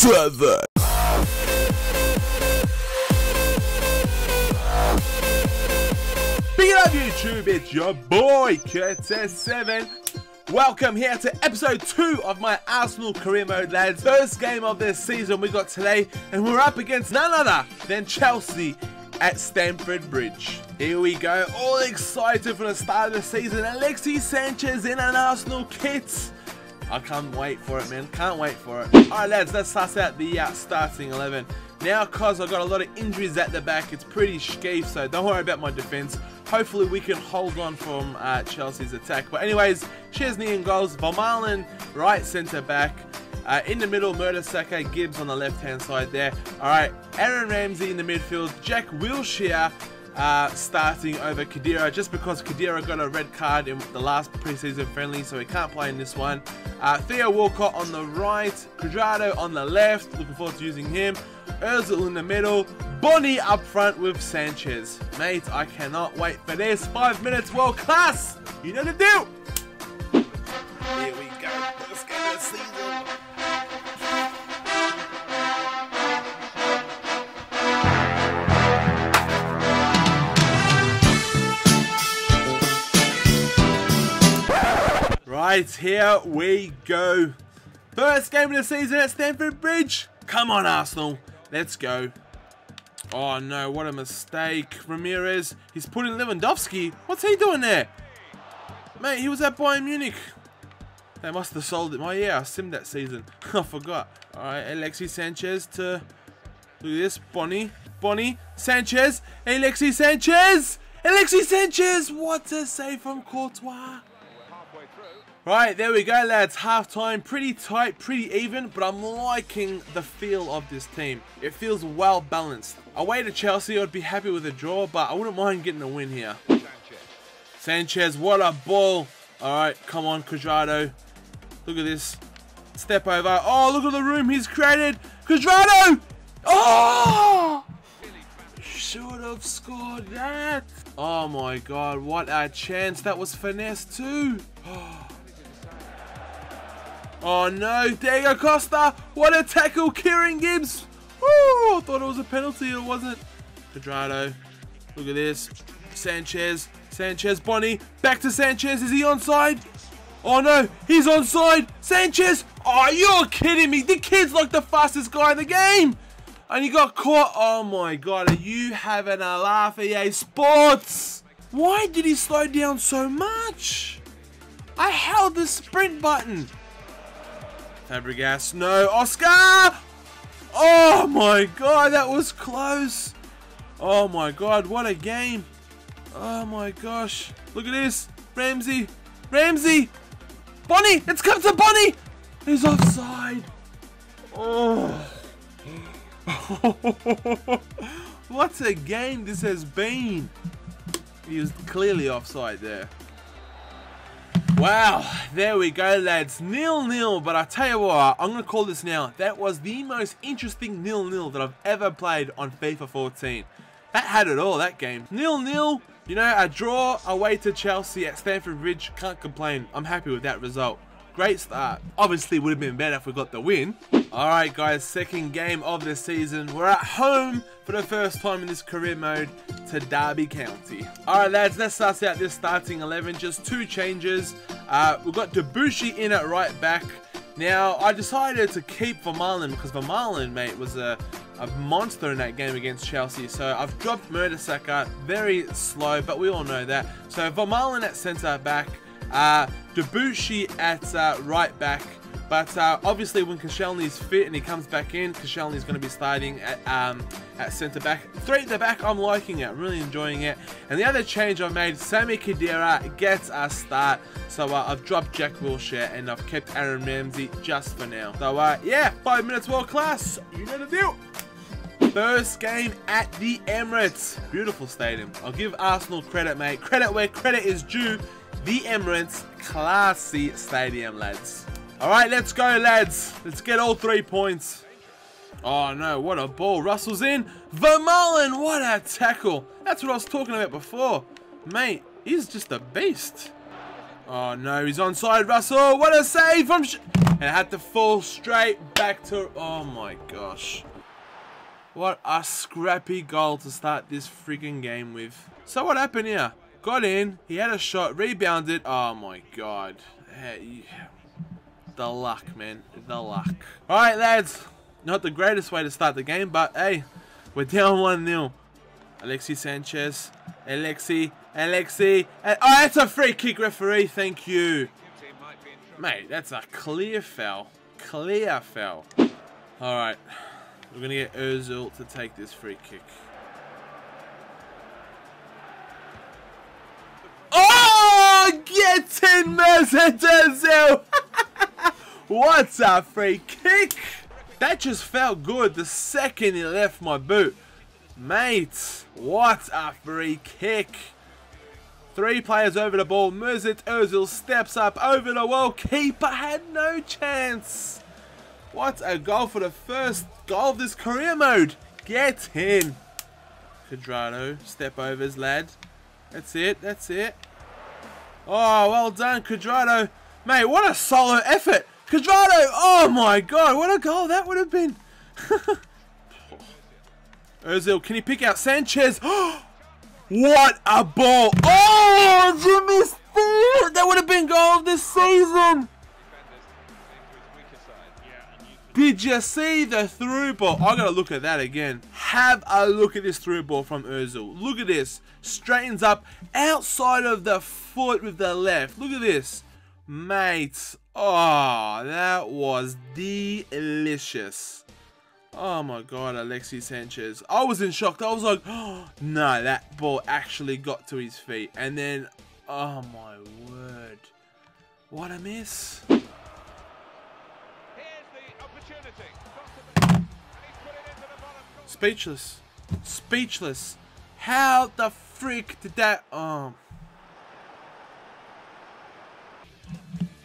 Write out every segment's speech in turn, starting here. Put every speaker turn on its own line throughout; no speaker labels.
Trevor. Big up YouTube, it's your boy Curtis7. Welcome here to episode 2 of my Arsenal career mode lads. First game of this season we got today and we're up against none other than Chelsea at Stamford Bridge. Here we go, all excited for the start of the season. Alexis Sanchez in an Arsenal kit. I can't wait for it, man. Can't wait for it. Alright, lads, let's suss out the uh, starting 11. Now, cause I've got a lot of injuries at the back, it's pretty skeef, so don't worry about my defense. Hopefully, we can hold on from uh, Chelsea's attack. But anyways, Szczesny in goals, Vermaelen right centre back. Uh, in the middle, Mertesacker, Gibbs on the left-hand side there. Alright, Aaron Ramsey in the midfield, Jack Wilshere uh, starting over Khedira just because Khedira got a red card in the last preseason friendly, so he can't play in this one. Uh, Theo Walcott on the right, Cuadrado on the left, looking forward to using him. Ozil in the middle, Bony up front with Sanchez. Mate, I cannot wait for this. Five minutes, world class! You know the deal! Right, here we go. First game of the season at Stamford Bridge. Come on, Arsenal. Let's go. Oh, no, what a mistake. Ramires, he's putting Lewandowski. What's he doing there? Mate, he was at Bayern Munich. They must have sold him. Oh, yeah, I simmed that season. I forgot. All right, Alexis Sanchez to... Look at this. Bony. Bony. Sanchez. Alexis Sanchez. Alexis Sanchez. What a save from Courtois. Right, there we go, lads. Half time, pretty tight, pretty even, but I'm liking the feel of this team. It feels well balanced. Away to Chelsea, I'd be happy with a draw, but I wouldn't mind getting a win here. Sanchez, what a ball. All right, come on, Cuadrado. Look at this. Step over. Oh, look at the room he's created. Cuadrado! Oh! Should have scored that. Oh my god, what a chance. That was finesse too. Oh. Oh no, Diego Costa! What a tackle, Kieran Gibbs! Woo! I thought it was a penalty, it wasn't. Cuadrado, look at this. Sanchez, Sanchez, Bony, back to Sanchez, is he onside? Oh no, he's onside! Sanchez! Oh, you're kidding me! The kid's like the fastest guy in the game! And he got caught. Oh my god, are you having a laugh, EA Sports? Why did he slow down so much? I held the sprint button. Fabregas, no. Oscar! Oh my god, that was close. Oh my god, what a game. Oh my gosh. Look at this. Ramsey. Ramsey! Bony! It's come to Bony! He's offside. Oh. what a game this has been. He was clearly offside there. Wow, there we go lads, nil-nil, but I tell you what, I'm going to call this now, that was the most interesting nil-nil that I've ever played on FIFA 14. That had it all, that game. Nil-nil, you know, a draw away to Chelsea at Stamford Bridge, can't complain, I'm happy with that result. Great start. Obviously would have been better if we got the win. Alright guys, second game of the season. We're at home for the first time in this career mode to Derby County. Alright lads, let's start out this starting 11. Just two changes. Uh, we've got Debuchy in at right back. Now, I decided to keep Vermaelen because Vermaelen, mate, was a, a monster in that game against Chelsea. So I've dropped Mertesacker, very slow, but we all know that. So Vermaelen at centre back. Uh, Debuchy at uh, right back. But uh, obviously when Koscielny's fit and he comes back in, Koscielny's going to be starting at, um, at centre back. Three at the back, I'm liking it. I'm really enjoying it. And the other change I've made, Sami Khedira gets a start. So uh, I've dropped Jack Wilshere and I've kept Aaron Ramsey just for now. So uh, yeah, five minutes world class. You know the deal. First game at the Emirates. Beautiful stadium. I'll give Arsenal credit, mate. Credit where credit is due. The Emirates, classy stadium, lads. Alright, let's go, lads. Let's get all three points. Oh, no, what a ball. Russell's in. Vermaelen, what a tackle. That's what I was talking about before. Mate, he's just a beast. Oh, no, he's onside, Russell. What a save from... And it had to fall straight back to... Oh my gosh. What a scrappy goal to start this freaking game with. So what happened here? Got in, he had a shot, rebounded. Oh my god. Hey, the luck, man. The luck. Alright, lads. Not the greatest way to start the game, but hey, we're down 1-0. Alexi Sanchez. Alexi. Alexi. oh, that's a free kick, referee. Thank you. Mate, that's a clear foul. Clear foul. Alright. We're going to get Ozil to take this free kick. Oh! Get in, Mesut Ozil! What's a free kick? That just felt good the second he left my boot. Mate, what a free kick. Three players over the ball. Mesut Ozil steps up over the wall. Keeper had no chance. What a goal for the first goal of this career mode. Get in. Cuadrado, step overs, lad. That's it, that's it. Oh, well done, Cuadrado. Mate, what a solo effort. Cuadrado! Oh my god, what a goal that would have been! Ozil, can he pick out Sanchez? what a ball! Oh, Jimmy Steve! That would have been goal this season! Did you see the through ball? I gotta look at that again. Have a look at this through ball from Ozil. Look at this. Straightens up outside of the foot with the left. Look at this. Mate, oh, that was delicious. Oh my god, Alexis Sanchez. I was in shock. I was like, oh, no, that ball actually got to his feet. And then, oh my word. What a miss. Speechless. Speechless. How the freak did that... Oh.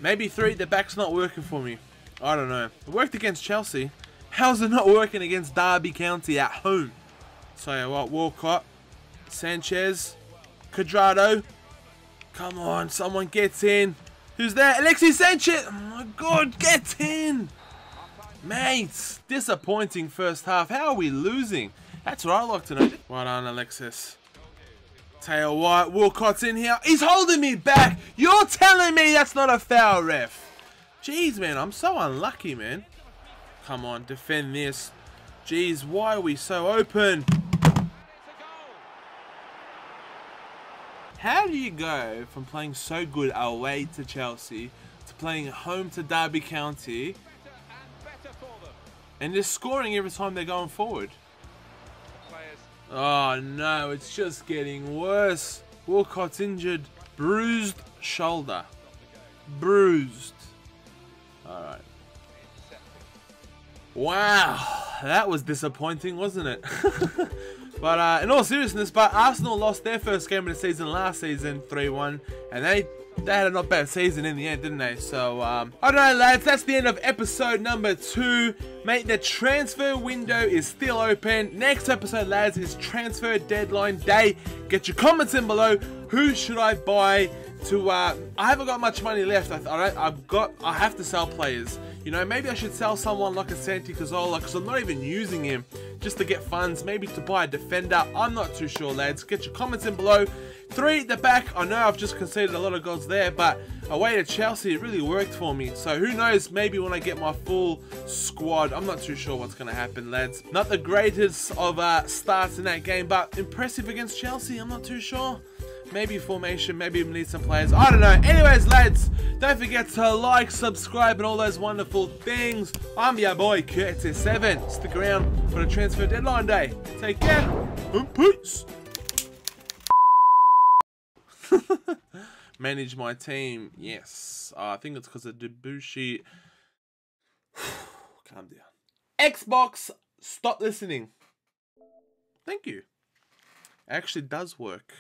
Maybe three the back's not working for me. I don't know. It worked against Chelsea. How's it not working against Derby County at home? So yeah, what, Walcott, Sanchez, Cuadrado. Come on, someone gets in. Who's there? Alexis Sanchez! Oh my god, get in! Mates, disappointing first half. How are we losing? That's what I like to know. Well done, Alexis. Tail White, Walcott's in here. He's holding me back. You're telling me that's not a foul, ref. Jeez, man, I'm so unlucky, man. Come on, defend this. Jeez, why are we so open? How do you go from playing so good away to Chelsea to playing home to Derby County and just scoring every time they're going forward? Oh no, it's just getting worse. Walcott's injured. Bruised shoulder. Bruised. Alright. Wow, that was disappointing, wasn't it? but uh, in all seriousness, but Arsenal lost their first game of the season last season 3-1, and they they had a not bad season in the end, didn't they? So, um, I don't know, lads. That's the end of episode number two. Mate, the transfer window is still open. Next episode, lads, is transfer deadline day. Get your comments in below. Who should I buy to, uh, I haven't got much money left. I, I I've got, I have to sell players. You know, maybe I should sell someone like a Santi Cazorla because I'm not even using him just to get funds. Maybe to buy a defender. I'm not too sure, lads. Get your comments in below. Three at the back. I know I've just conceded a lot of goals there, but away to Chelsea, it really worked for me. So who knows, maybe when I get my full squad, I'm not too sure what's going to happen, lads. Not the greatest of uh, starts in that game, but impressive against Chelsea. I'm not too sure. Maybe formation, maybe we need some players. I don't know. Anyways, lads, don't forget to like, subscribe, and all those wonderful things. I'm your boy, Curtis7. Stick around for the transfer deadline day. Take care, and peace. Manage my team. Yes. Uh, I think it's because of Debuchy. Calm down. Xbox, stop listening. Thank you. actually does work.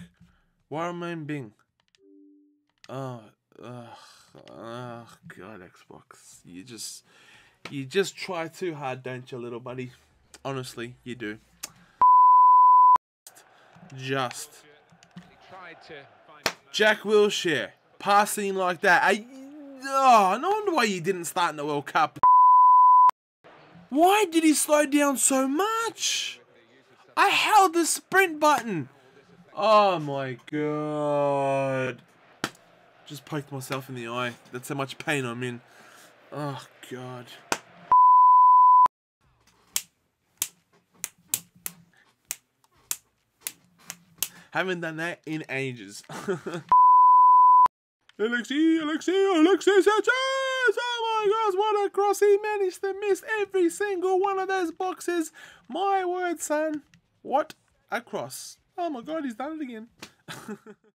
Warman Bing. Oh, oh, oh, God, Xbox. You just, you just try too hard, don't you, little buddy? Honestly, you do. Just. Jack Wilshere passing like that. I, Oh, no wonder why he didn't start in the World Cup. Why did he slow down so much? I held the sprint button. Oh my god. Just poked myself in the eye. That's how much pain I'm in. Oh god. Haven't done that in ages. Alexi, Alexi, Alexi Sanchez! Oh my gosh, what a cross! He managed to miss every single one of those boxes. My word, son. What a cross. Oh my god, he's done it again.